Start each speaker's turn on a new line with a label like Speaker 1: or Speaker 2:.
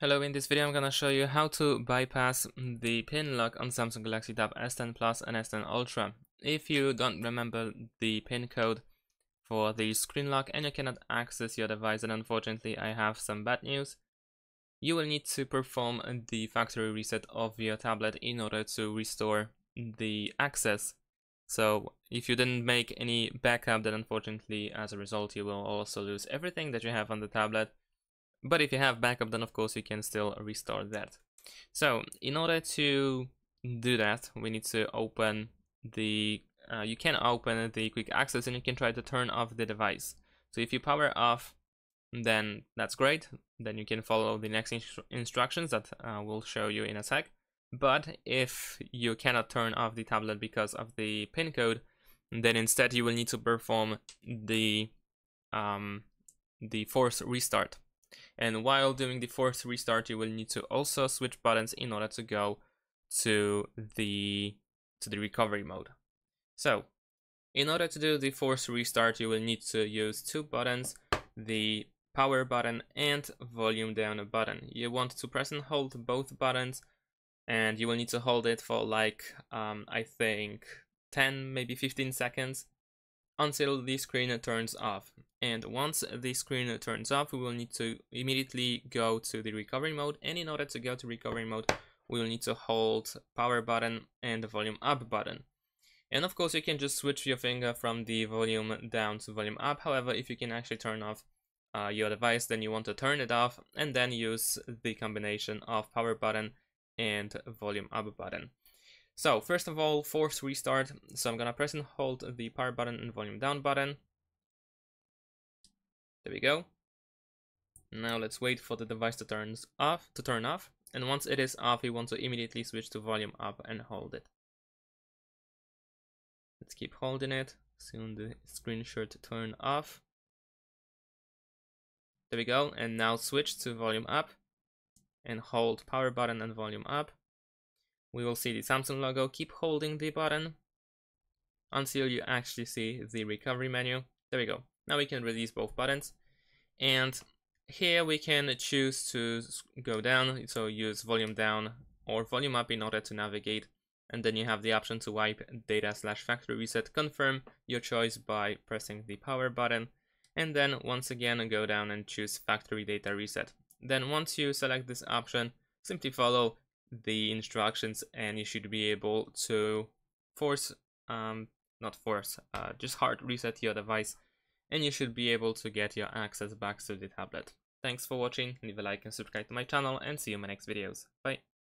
Speaker 1: Hello, in this video I'm gonna show you how to bypass the pin lock on Samsung Galaxy Tab S10 Plus and S10 Ultra. If you don't remember the pin code for the screen lock and you cannot access your device, then unfortunately I have some bad news. You will need to perform the factory reset of your tablet in order to restore the access. So if you didn't make any backup, then unfortunately as a result you will also lose everything that you have on the tablet but if you have backup, then of course you can still restore that. So in order to do that, we need to open the, uh, you can open the quick access and you can try to turn off the device. So if you power off, then that's great. Then you can follow the next instru instructions that uh, we'll show you in a sec. But if you cannot turn off the tablet because of the pin code, then instead you will need to perform the um, the force restart. And while doing the force restart, you will need to also switch buttons in order to go to the to the recovery mode. So, in order to do the force restart, you will need to use two buttons, the power button and volume down button. You want to press and hold both buttons and you will need to hold it for like, um, I think 10, maybe 15 seconds until the screen turns off. And once the screen turns off, we will need to immediately go to the recovery mode. And in order to go to recovery mode, we will need to hold power button and the volume up button. And of course, you can just switch your finger from the volume down to volume up. However, if you can actually turn off uh, your device, then you want to turn it off and then use the combination of power button and volume up button. So first of all, force restart. So I'm gonna press and hold the power button and volume down button. There we go. Now let's wait for the device to turn off. To turn off, and once it is off, we want to immediately switch to volume up and hold it. Let's keep holding it. Soon the screen should turn off. There we go. And now switch to volume up and hold power button and volume up we will see the Samsung logo. Keep holding the button until you actually see the recovery menu. There we go. Now we can release both buttons. And here we can choose to go down, so use volume down or volume up in order to navigate. And then you have the option to wipe data slash factory reset. Confirm your choice by pressing the power button. And then once again, go down and choose factory data reset. Then once you select this option, simply follow the instructions and you should be able to force um not force uh, just hard reset your device and you should be able to get your access back to the tablet. Thanks for watching leave a like and subscribe to my channel and see you in my next videos. Bye